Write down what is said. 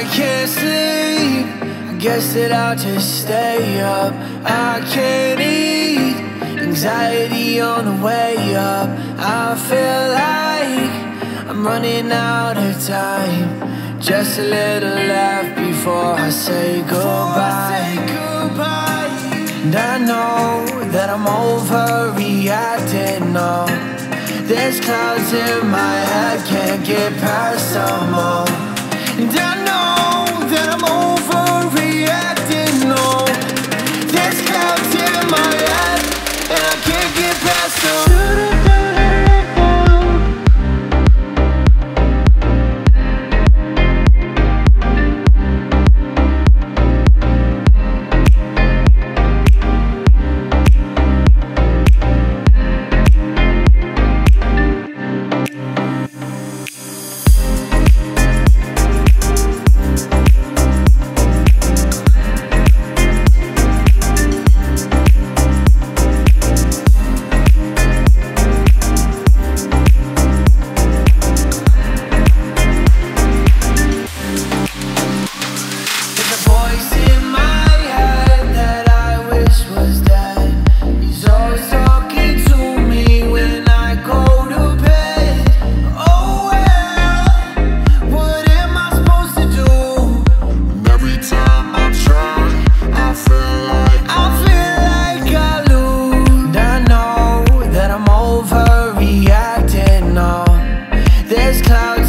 I can't sleep. I guess that I'll just stay up. I can't eat. Anxiety on the way up. I feel like I'm running out of time. Just a little left before I say goodbye. And I know that I'm overreacting. No, there's clouds in my head, can't get past them all. cloud.